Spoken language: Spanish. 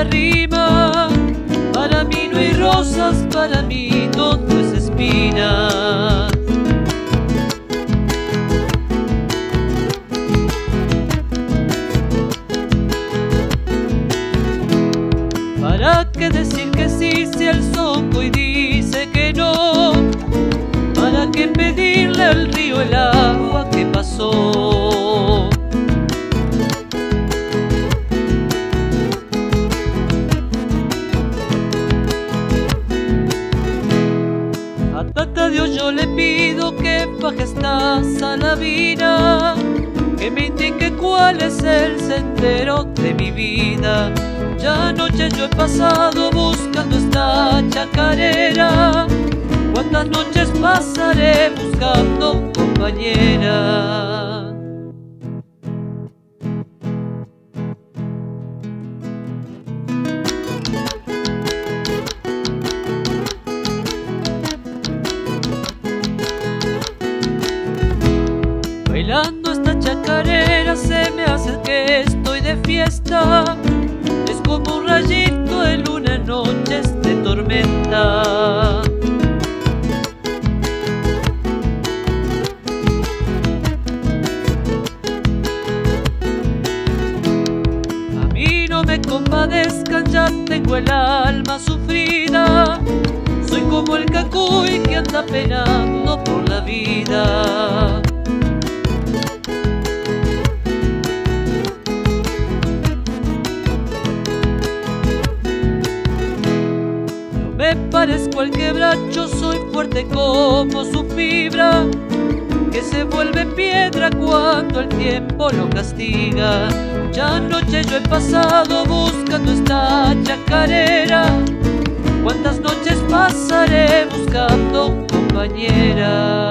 Para mí no hay rosas, para mí todo es espina. ¿Para qué decir que sí si el son y dice que no? ¿Para qué pedirle al río el agua A Tata Dios yo le pido que baje esta salavina, que me indique cuál es el sendero de mi vida. Ya anoche yo he pasado buscando esta chacarera, cuántas noches pasaré buscando compañera. Chacarera se me hace que estoy de fiesta. Es como un rayito de luna en noches de tormenta. A mí no me compadezcan, ya tengo el alma sufrida. Soy como el cacuy que anda penando por la vida. Parezco al quebracho, soy fuerte como su fibra, que se vuelve piedra cuando el tiempo lo castiga. Ya anoche yo he pasado buscando esta chacarera, cuántas noches pasaré buscando compañera.